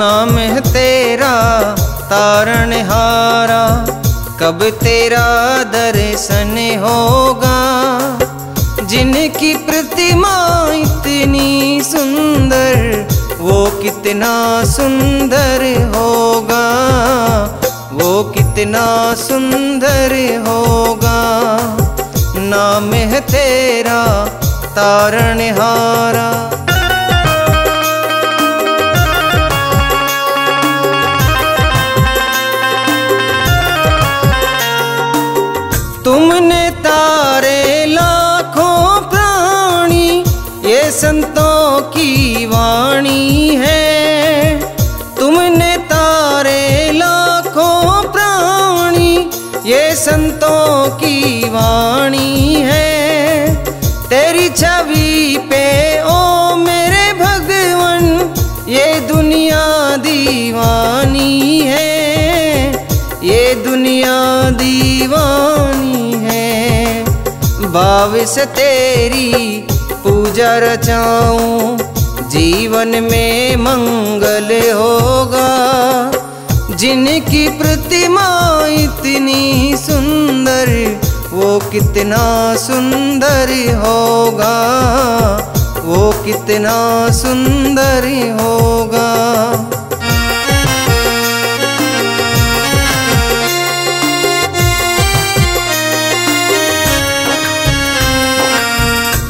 नाम है तेरा, तारण हारा। कब तेरा दर्शन होगा? जिनकी प्रतिमा इतनी सुंदर, वो कितना सुंदर होगा? वो कितना सुंदर होगा? नाम है तेरा, तारण हारा। की वाणी है। तेरी छवि पे, ओ मेरे भगवन, ये दुनिया दीवानी है। ये दुनिया दीवानी है। भाव से तेरी पूजा रचाऊं, जीवन में मंगल होगा। जिनकी प्रतिमा इतनी कितना सुंदर होगा, वो कितना सुंदर होगा।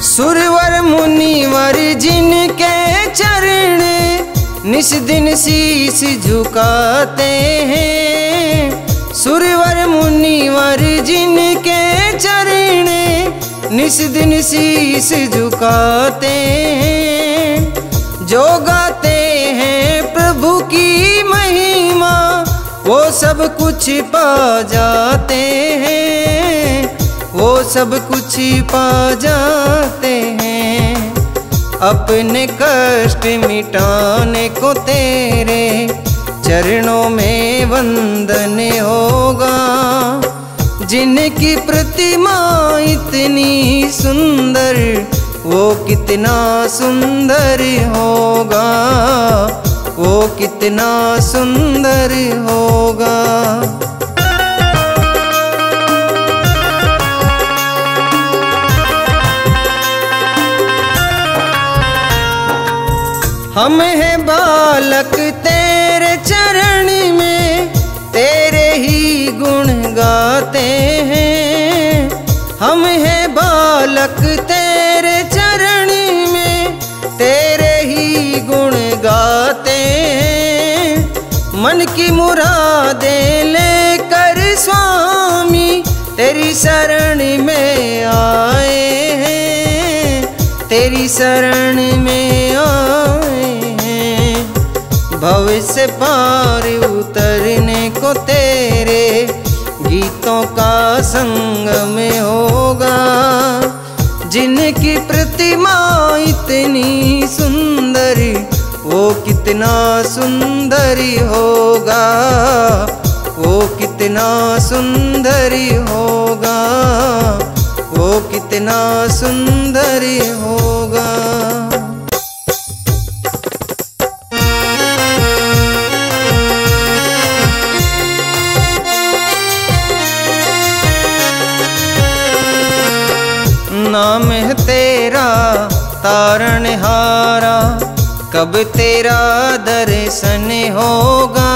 सुरवर मुनिवर जिनके चरण निस दिन शीश झुकाते हैं सुरवर मुनिवर जिनके चरण निस दिन शीश झुकाते हैं जो गाते हैं प्रभु की महिमा, वो सब कुछ पा जाते हैं, वो सब कुछ पा जाते हैं। अपने कष्ट मिटाने को तेरे चरणों में वंदन होगा, जिनकी प्रतिमा इतनी सुंदर, वो कितना सुंदर होगा, वो कितना सुंदर होगा। हम हैं बालक तेरे चरण में तेरे ही गुण गाते हैं। हम हैं बालक तेरे चरण में, तेरे ही गुण गाते हैं। मन की मुरादे लेकर स्वामी तेरी शरण में आए हैं। तेरी शरण में आए भविष्य पार उतरने को तेरे गीतों का संगम होगा। जिनकी प्रतिमा इतनी सुंदर, वो कितना सुंदर होगा। वो कितना सुंदर होगा। वो कितना सुंदर हारा, कब तेरा दर्शन होगा?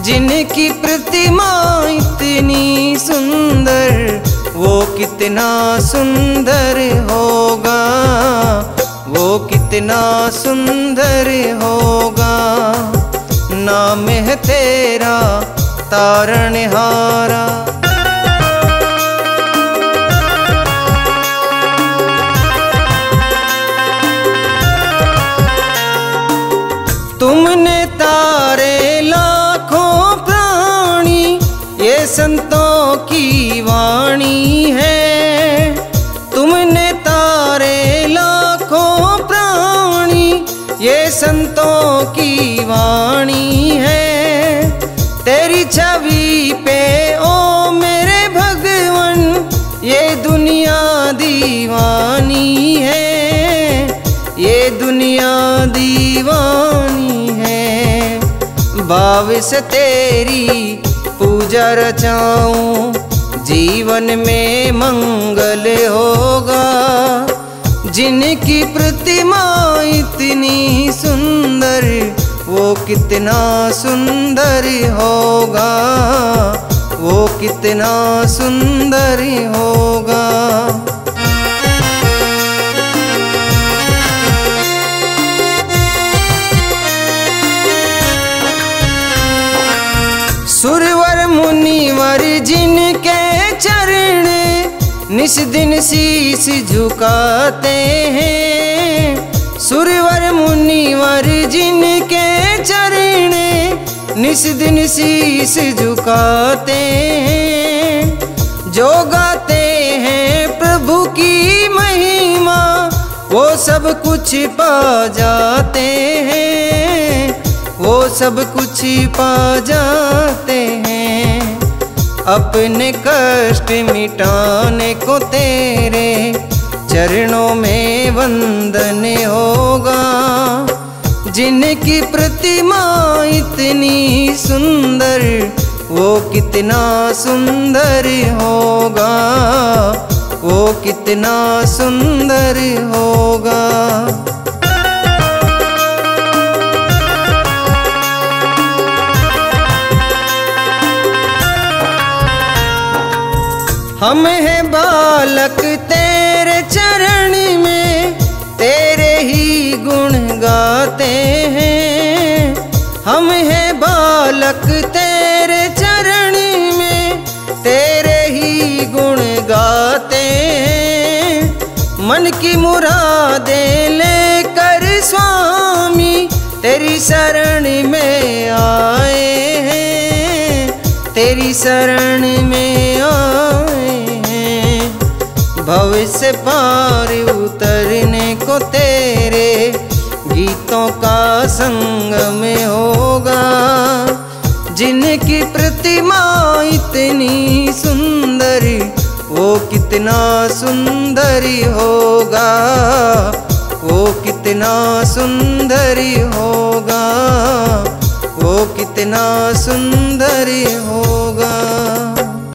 जिनकी प्रतिमा इतनी सुंदर, वो कितना सुंदर होगा? वो कितना सुंदर होगा? नाम है तेरा तारण हारा संतों की वाणी है। तुमने तारे लाखों प्राणी, ये संतों की वाणी है। तेरी छवि पे, ओ मेरे भगवन, ये दुनिया दीवानी है। ये दुनिया दीवानी है। भाव से तेरी पूजा रचाऊं जीवन में मंगल होगा। जिनकी प्रतिमा इतनी सुंदर, वो कितना सुंदर होगा। वो कितना सुंदर होगा। जिनके चरण निस दिन शीश झुकाते हैं। सुरवर मुनिवर जिनके चरण निस दिन शीश झुकाते हैं। जो गाते हैं प्रभु की महिमा, वो सब कुछ पा जाते हैं। वो सब कुछ पा जाते हैं अपने कष्ट मिटाने को तेरे चरणों में वंदन होगा। जिनकी प्रतिमा इतनी सुंदर, वो कितना सुंदर होगा। वो कितना सुंदर होगा। हम हैं बालक तेरे चरण में, तेरे ही गुण गाते हैं। हम हैं बालक तेरे चरण में, तेरे ही गुण गाते हैं। मन की मुरादे लेकर स्वामी तेरी शरण में आए हैं, तेरी शरण में हैं भविष्य पार उतरने को तेरे गीतों का संग में होगा। जिनकी प्रतिमा इतनी सुंदर, वो कितना सुंदर होगा। वो कितना सुंदर होगा। वो कितना सुंदर हो